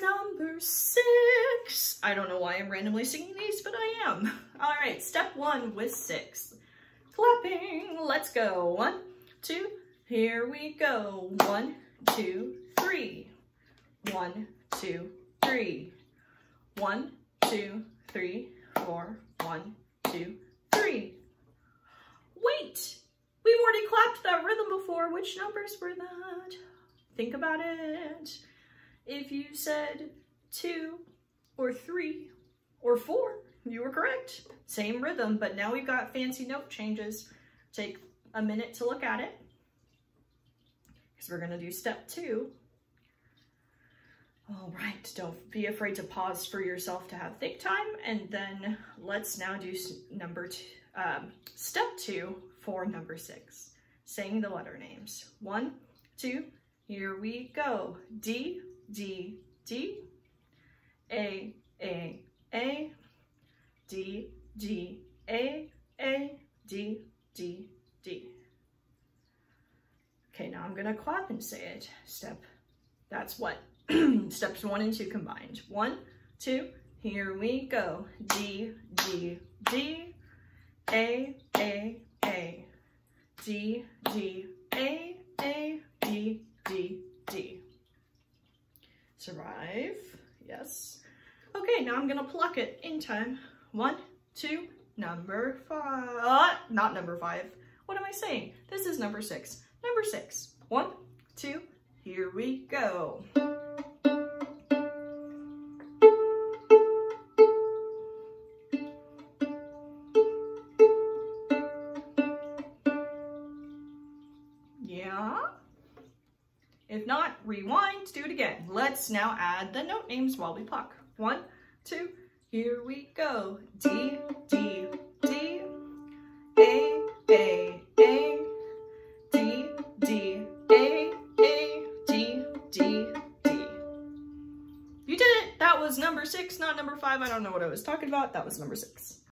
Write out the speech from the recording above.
Number six. I don't know why I'm randomly singing these, but I am. All right, step one with six. Clapping, let's go. One, two, here we go. One, two, three. One, two, three. One, two, three, four. One, two, three. Wait, we've already clapped that rhythm before. Which numbers were that? Think about it. If you said two or three or four, you were correct. Same rhythm, but now we've got fancy note changes. Take a minute to look at it because we're gonna do step two. All right, don't be afraid to pause for yourself to have think time. And then let's now do number two, um, step two for number six, saying the letter names. One, two, here we go. D, D, D, A, A, A, D, D, A, A, D, D, D. Okay, now I'm gonna clap and say it. Step, that's what? Steps one and two combined. One, two, here we go. D, D, D, A, A, A, D, D, A, A, D, D, D. Survive, yes. Okay, now I'm gonna pluck it in time. One, two, number five, uh, not number five. What am I saying? This is number six. Number six. One, two, here we go. Yeah? If not, rewind, do it again. Let's now add the note names while we pluck. One, two, here we go. D, D, D, A, A, A, D, D, A, A, D, D, D. You did it! That was number six, not number five. I don't know what I was talking about. That was number six.